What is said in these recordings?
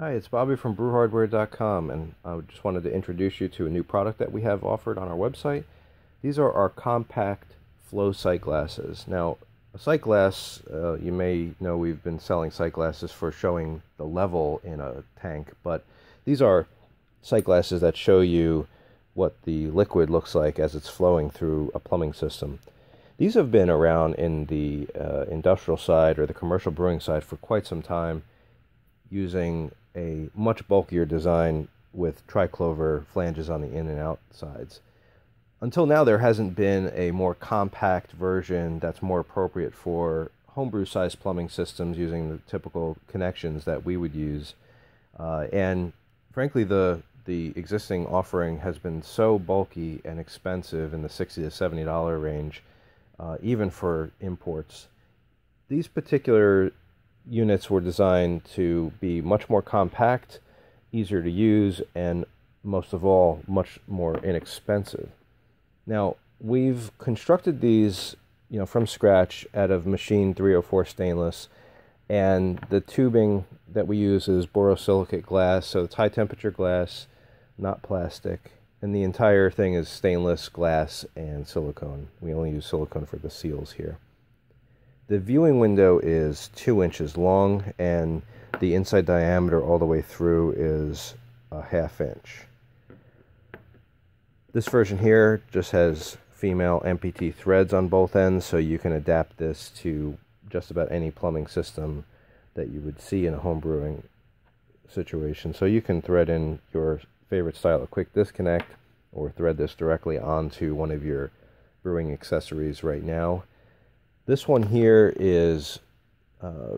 Hi, it's Bobby from brewhardware.com, and I just wanted to introduce you to a new product that we have offered on our website. These are our compact flow sight glasses. Now, a sight glass, uh, you may know we've been selling sight glasses for showing the level in a tank, but these are sight glasses that show you what the liquid looks like as it's flowing through a plumbing system. These have been around in the uh, industrial side or the commercial brewing side for quite some time using a much bulkier design with triclover flanges on the in and out sides. Until now, there hasn't been a more compact version that's more appropriate for homebrew size plumbing systems using the typical connections that we would use. Uh, and frankly, the the existing offering has been so bulky and expensive in the 60 to 70 dollar range, uh, even for imports. These particular units were designed to be much more compact, easier to use, and most of all, much more inexpensive. Now, we've constructed these, you know, from scratch out of machine 304 stainless, and the tubing that we use is borosilicate glass, so it's high temperature glass, not plastic, and the entire thing is stainless glass and silicone. We only use silicone for the seals here. The viewing window is two inches long and the inside diameter all the way through is a half inch. This version here just has female NPT threads on both ends so you can adapt this to just about any plumbing system that you would see in a home brewing situation. So you can thread in your favorite style of quick disconnect or thread this directly onto one of your brewing accessories right now this one here is uh,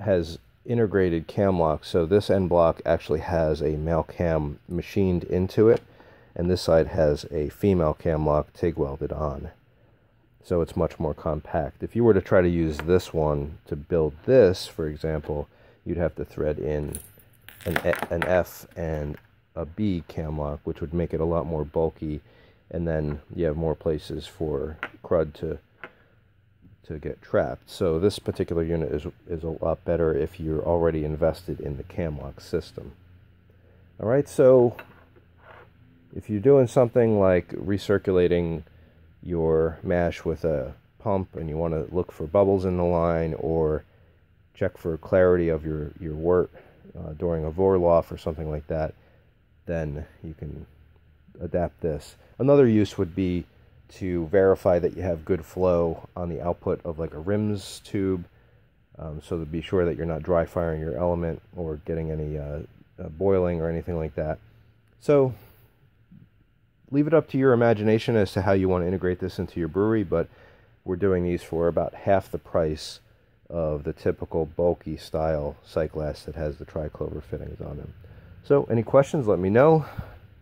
has integrated cam lock, so this end block actually has a male cam machined into it, and this side has a female cam lock TIG welded on. So it's much more compact. If you were to try to use this one to build this, for example, you'd have to thread in an, an F and a B cam lock, which would make it a lot more bulky, and then you have more places for crud to to get trapped. So this particular unit is, is a lot better if you're already invested in the Camlock system. All right, so if you're doing something like recirculating your mash with a pump and you want to look for bubbles in the line or check for clarity of your, your wort uh, during a Vorlauf or something like that, then you can adapt this. Another use would be to verify that you have good flow on the output of like a rims tube um, so to be sure that you're not dry firing your element or getting any uh, uh, boiling or anything like that. So leave it up to your imagination as to how you want to integrate this into your brewery but we're doing these for about half the price of the typical bulky style glass that has the triclover fittings on them. So any questions let me know.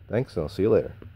Thanks and i'll see you later